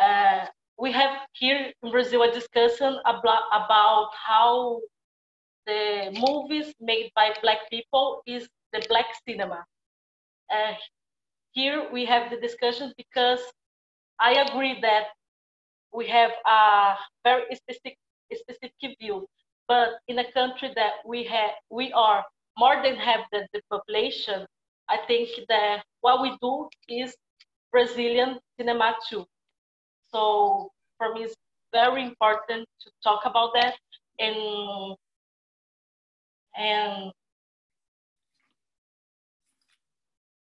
Speaker 8: Uh, we have here in Brazil a discussion about, how the movies made by Black people is the Black cinema. Uh, here we have the discussion because I agree that we have a very specific, specific view, but in a country that we have, we are more than half the, the population, I think that what we do is Brazilian cinema too. So for me, it's very important to talk about that and and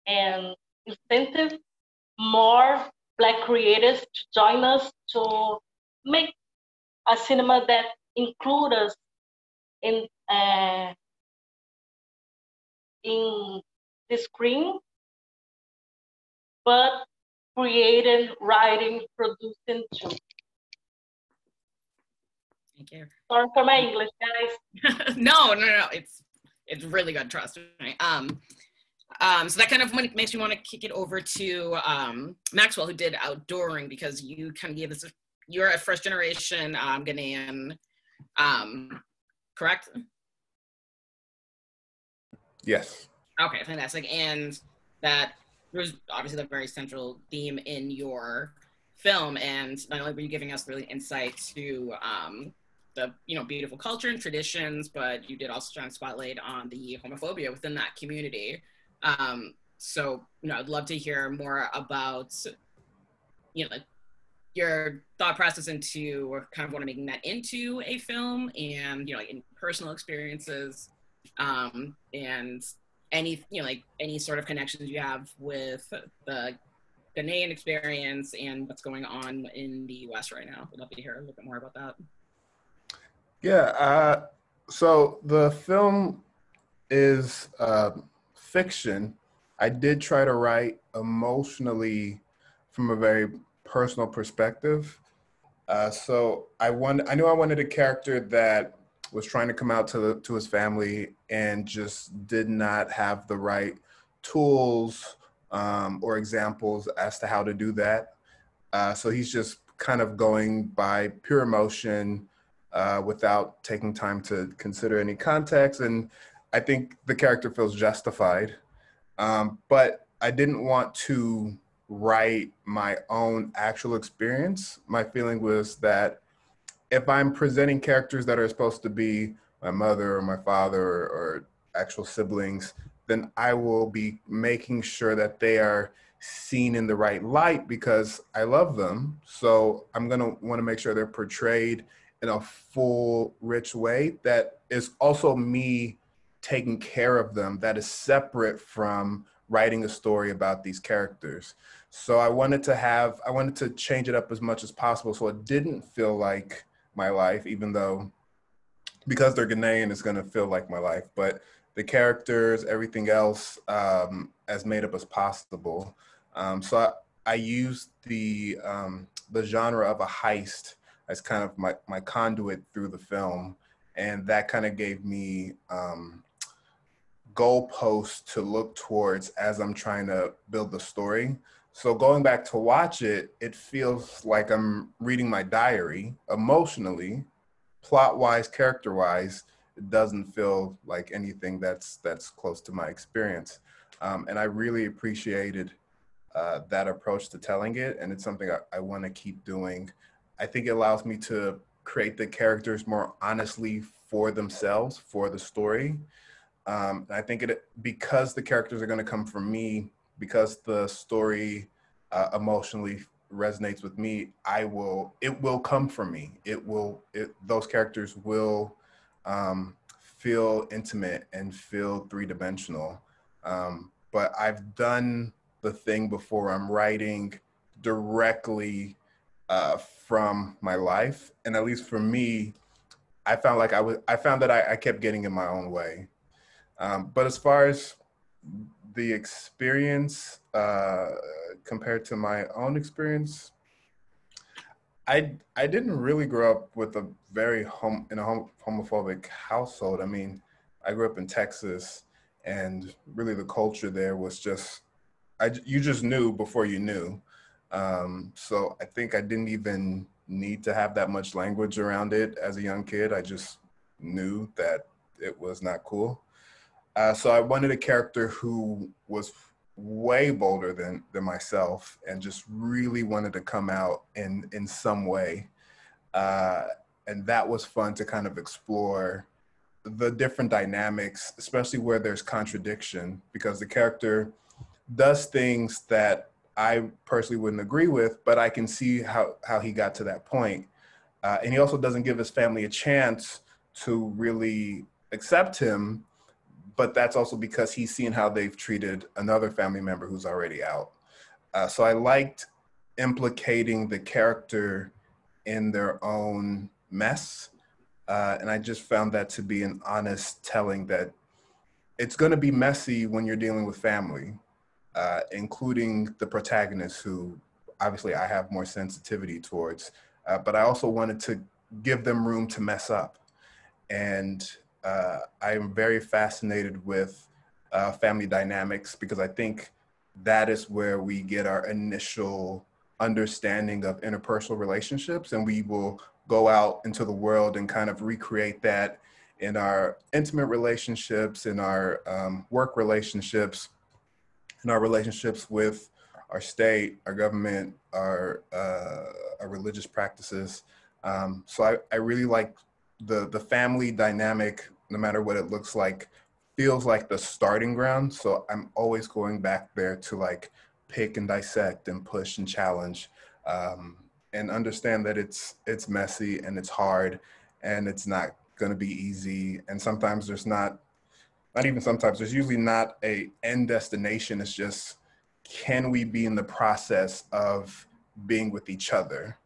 Speaker 8: and incentive more black creators to join us to make a cinema that includes us in uh, in the screen, but creating, writing, producing too.
Speaker 2: Thank you.
Speaker 8: Sorry for my English, guys. (laughs)
Speaker 2: no, no, no. It's it's really good. Trust me. Um, um, so that kind of makes me want to kick it over to um, Maxwell, who did outdooring, because you kind of gave us. A, you're a first generation um, Ghanaian, um, correct?
Speaker 6: Yes.
Speaker 2: Okay, fantastic. And that was obviously the very central theme in your film, and not only were you giving us really insight to um, the you know beautiful culture and traditions, but you did also shine spotlight on the homophobia within that community. Um, so you know, I'd love to hear more about you know your thought process into kind of want to making that into a film, and you know, like in personal experiences, um, and any you know like any sort of connections you have with the Ghanaian experience and what's going on in the West right now. I'd love to hear a little bit more about that.
Speaker 6: Yeah. Uh, so the film is uh, fiction. I did try to write emotionally from a very personal perspective. Uh, so I want, I knew I wanted a character that was trying to come out to the, to his family and just did not have the right tools um, or examples as to how to do that. Uh, so he's just kind of going by pure emotion uh, without taking time to consider any context. And I think the character feels justified. Um, but I didn't want to write my own actual experience. My feeling was that if I'm presenting characters that are supposed to be my mother or my father or, or actual siblings, then I will be making sure that they are seen in the right light because I love them. So I'm going to want to make sure they're portrayed in a full, rich way that is also me taking care of them, that is separate from writing a story about these characters. So I wanted to have, I wanted to change it up as much as possible so it didn't feel like my life, even though because they're Ghanaian, it's going to feel like my life. But the characters, everything else, um, as made up as possible. Um, so I, I used the um, the genre of a heist as kind of my, my conduit through the film. And that kind of gave me um, goalposts to look towards as I'm trying to build the story. So going back to watch it, it feels like I'm reading my diary emotionally, plot wise, character wise. It doesn't feel like anything that's that's close to my experience, um, and I really appreciated uh, that approach to telling it, and it's something I, I want to keep doing. I think it allows me to create the characters more honestly for themselves, for the story. Um, I think it because the characters are going to come from me, because the story uh, emotionally resonates with me. I will. It will come from me. It will. It, those characters will um, feel intimate and feel three dimensional. Um, but I've done the thing before. I'm writing directly uh, from my life, and at least for me, I found like I was. I found that I, I kept getting in my own way. Um, but as far as the experience uh, compared to my own experience, I I didn't really grow up with a very hom- in a hom- homophobic household. I mean, I grew up in Texas, and really the culture there was just I you just knew before you knew. Um, so I think I didn't even need to have that much language around it as a young kid. I just knew that it was not cool. Uh, so I wanted a character who was way bolder than than myself and just really wanted to come out in in some way. Uh, and that was fun to kind of explore the different dynamics, especially where there's contradiction, because the character does things that I personally wouldn't agree with, but I can see how, how he got to that point. Uh, and he also doesn't give his family a chance to really accept him, but that's also because he's seen how they've treated another family member who's already out. Uh, so I liked implicating the character in their own mess. Uh, and I just found that to be an honest telling that it's going to be messy when you're dealing with family uh, including the protagonist, who obviously I have more sensitivity towards, uh, but I also wanted to give them room to mess up. And uh, I am very fascinated with uh, family dynamics because I think that is where we get our initial understanding of interpersonal relationships and we will go out into the world and kind of recreate that in our intimate relationships in our um, work relationships in our relationships with our state, our government, our, uh, our religious practices. Um, so I, I really like the, the family dynamic, no matter what it looks like, feels like the starting ground. So I'm always going back there to like pick and dissect and push and challenge um, and understand that it's, it's messy and it's hard and it's not going to be easy. And sometimes there's not not even sometimes there's usually not a end destination it's just can we be in the process of being with each other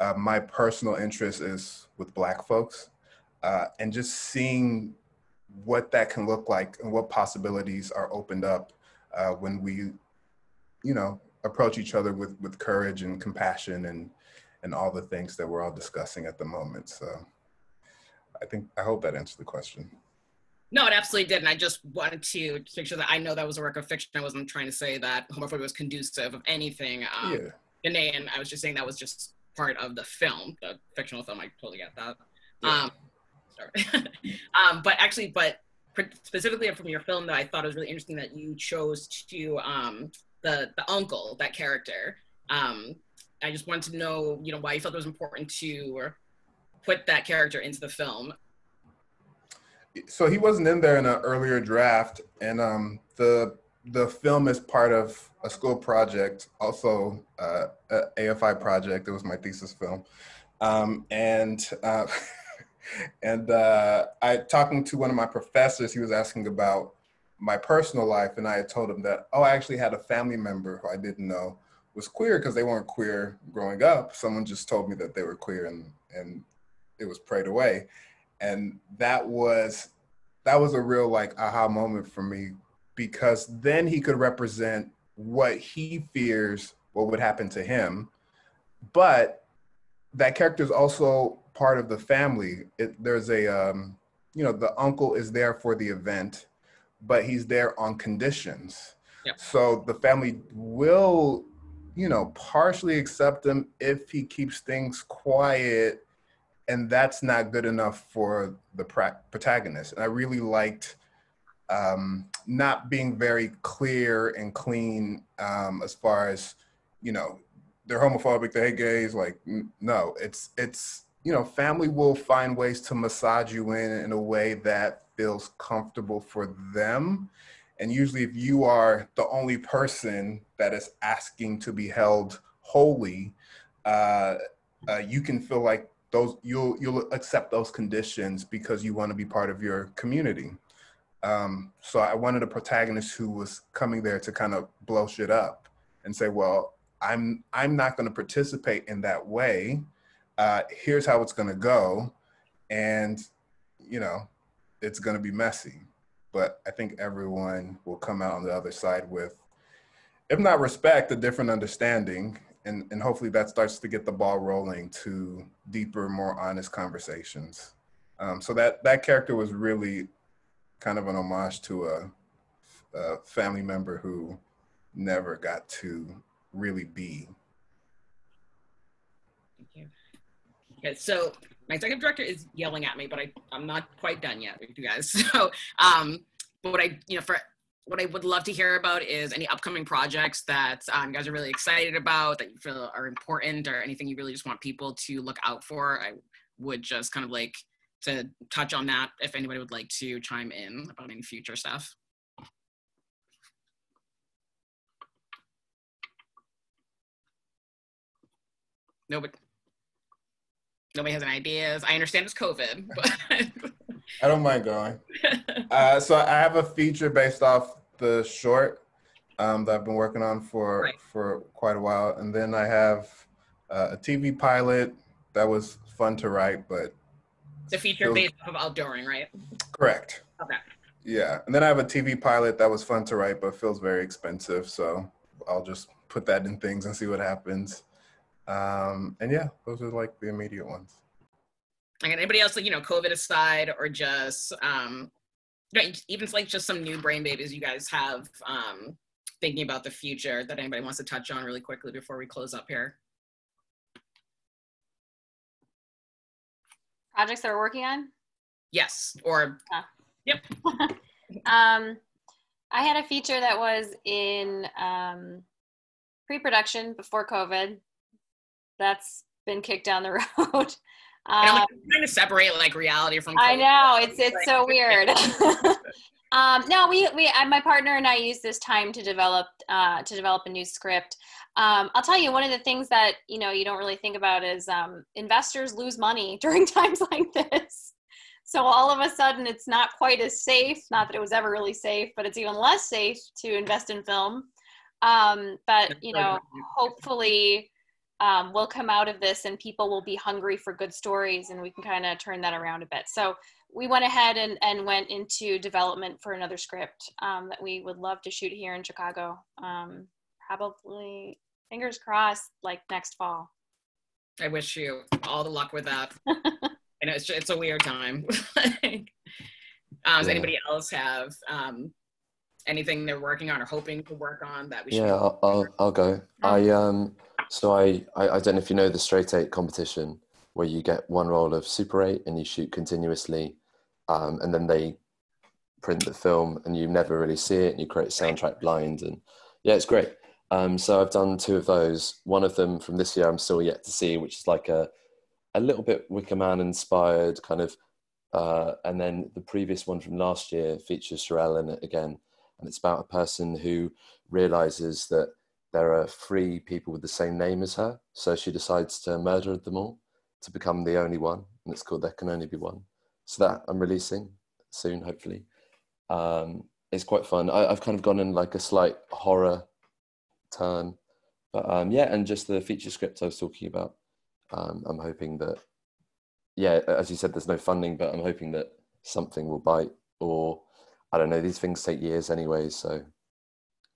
Speaker 6: uh, my personal interest is with black folks uh, and just seeing what that can look like and what possibilities are opened up uh, when we you know approach each other with with courage and compassion and and all the things that we're all discussing at the moment so i think i hope that answered the question
Speaker 2: no, it absolutely didn't. I just wanted to make sure that I know that was a work of fiction. I wasn't trying to say that homophobia was conducive of anything. Um, yeah. And I was just saying that was just part of the film, the fictional film. I totally get that. Yeah. Um, sorry. (laughs) um, but actually, but specifically from your film, though, I thought it was really interesting that you chose to um, the the uncle, that character. Um, I just wanted to know, you know, why you felt it was important to put that character into the film.
Speaker 6: So he wasn't in there in an earlier draft, and um, the the film is part of a school project, also uh, a AFI project. It was my thesis film, um, and uh, (laughs) and uh, I talking to one of my professors, he was asking about my personal life, and I had told him that oh, I actually had a family member who I didn't know was queer because they weren't queer growing up. Someone just told me that they were queer, and and it was prayed away, and that was that was a real like aha moment for me because then he could represent what he fears what would happen to him but that character is also part of the family. It, there's a um, you know the uncle is there for the event but he's there on conditions. So the family will you know partially accept him if he keeps things quiet and that's not good enough for the protagonist. And i really liked um, not being very clear and clean um, as far as you know they're homophobic they hate gays like no it's it's you know family will find ways to massage you in in a way that feels comfortable for them and usually if you are the only person that is asking to be held holy uh, uh, you can feel like those you'll you'll accept those conditions because you want to be part of your community um, so I wanted a protagonist who was coming there to kind of blow shit up and say, well, I'm I'm not going to participate in that way. Uh, here's how it's going to go, and you know, it's going to be messy. But I think everyone will come out on the other side with, if not respect, a different understanding, and and hopefully that starts to get the ball rolling to deeper, more honest conversations. Um, so that that character was really kind of an homage to a, a family member who never got to really be.
Speaker 2: Thank you. Okay, so my executive director is yelling at me, but I, I'm not quite done yet with you guys. (laughs) So, um, but what I, you know, for what I would love to hear about is any upcoming projects that um, you guys are really excited about, that you feel are important, or anything you really just want people to look out for. I would just kind of like to touch on that if anybody would like to chime in about any future stuff. Nobody, nobody has any ideas. I understand it's COVID, (laughs) but
Speaker 6: I don't mind going. Uh, so I have a feature based off the short um, that I've been working on for right. for quite a while, and then I have uh, a TV pilot that was fun to write, but
Speaker 2: the feature based off of outdooring, right?
Speaker 6: Correct.
Speaker 2: Okay.
Speaker 6: Yeah, and then I have a TV pilot that was fun to write, but feels very expensive. So I'll just put that in things and see what happens. Um, and yeah, those are like the immediate ones.
Speaker 2: And anybody else, like you know, COVID aside, or just um, you even like just some new brain babies you guys have um, thinking about the future that anybody wants to touch on really quickly before we close up here.
Speaker 5: projects that we're working on?
Speaker 2: Yes, or yep. (laughs)
Speaker 5: um, I had a feature that was in um, pre-production before COVID. That's been kicked down the (laughs) road.
Speaker 2: Um, trying to separate like reality from.
Speaker 5: I know it's it's so (laughs) weird. (laughs) Um, no, we we my partner and I use this time to develop uh, to develop a new script. Um, I'll tell you one of the things that you know you don't really think about is um, investors lose money during times like this. So all of a sudden, it's not quite as safe. Not that it was ever really safe, but it's even less safe to invest in film. Um, but you know, hopefully, um, we'll come out of this and people will be hungry for good stories, and we can kind of turn that around a bit. So we went ahead and, and went into development for another script um, that we would love to shoot here in Chicago. Um, probably, fingers crossed, like next fall.
Speaker 2: I wish you all the luck with that. (laughs) I know it's, it's a weird time. (laughs) um, does anybody else have um, anything they're working on or hoping to work on that we should?
Speaker 4: Yeah, I'll, I'll, I'll go. Oh. I um, so I, I I don't know if you know the Straight Eight competition where you get one roll of Super 8 and you shoot continuously, um, and then they print the film and you never really see it and you create soundtrack blind and yeah, it's great. Um, so I've done two of those. One of them from this year I'm still yet to see, which is like a a little bit Wicker Man inspired kind of, uh, and then the previous one from last year features Sherelle in it again, and it's about a person who realizes that there are three people with the same name as her, so she decides to murder them all to become the only one, and it's called There Can Only Be One. So that I'm releasing soon, hopefully. Um, it's quite fun. I, have kind of gone in like a slight horror turn, but um, yeah, and just the feature script I was talking about. Um, I'm hoping that, yeah, as you said, there's no funding, but I'm hoping that something will bite, or I don't know. These things take years anyway, so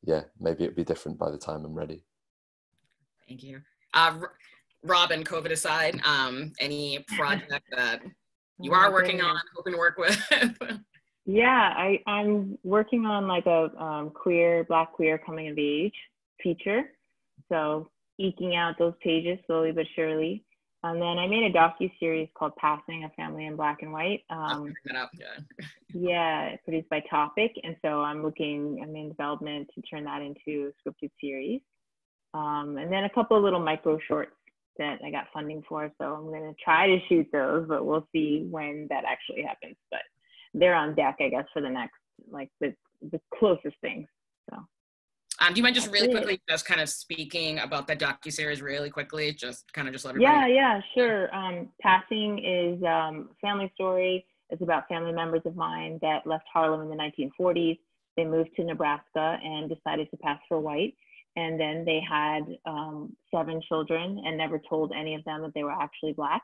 Speaker 4: yeah, maybe it'll be different by the time I'm ready.
Speaker 2: Thank you. Uh, Robin, COVID aside, um, any project that (laughs) you are working on, hoping to work with? (laughs)
Speaker 3: yeah, I, I'm working on like a um, queer, black queer coming of age feature. So eking out those pages slowly but surely. And then I made a docu series called "Passing: A Family in Black and White." Um,
Speaker 2: up, yeah. (laughs)
Speaker 3: yeah, produced by Topic, and so I'm looking. I'm in development to turn that into a scripted series. Um, and then a couple of little micro shorts that I got funding for. So I'm going to try to shoot those, but we'll see when that actually happens. But they're on deck, I guess, for the next, like the, the closest things. So.
Speaker 2: Um, do you mind just really quickly just kind of speaking about the docu series really quickly? Just kind of just let
Speaker 3: everybody. Yeah, yeah, sure. Um, Passing is um, family story. It's about family members of mine that left Harlem in the 1940s. They moved to Nebraska and decided to pass for white and then they had um, seven children and never told any of them that they were actually black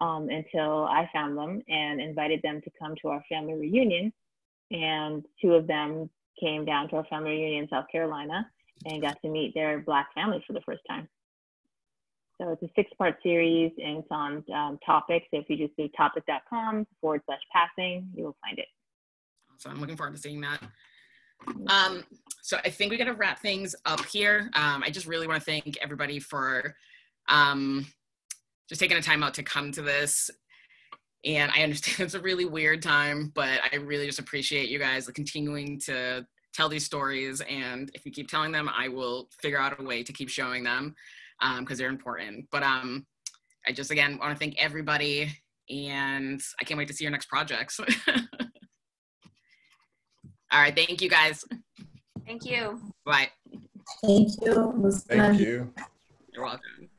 Speaker 3: um, until I found them and invited them to come to our family reunion. And two of them came down to our family reunion in South Carolina and got to meet their black family for the first time. So it's a six part series and it's on um, topics. So if you just do topic.com forward slash passing, you will find it.
Speaker 2: So I'm looking forward to seeing that. Um, so I think we got to wrap things up here. Um, I just really want to thank everybody for um, just taking a time out to come to this. And I understand (laughs) it's a really weird time, but I really just appreciate you guys continuing to tell these stories. And if you keep telling them, I will figure out a way to keep showing them because um, they're important. But um, I just, again, want to thank everybody. And I can't wait to see your next projects. (laughs) All right. Thank you guys.
Speaker 5: Thank you.
Speaker 2: Bye.
Speaker 9: Thank you.
Speaker 6: Thank you.
Speaker 2: You're welcome.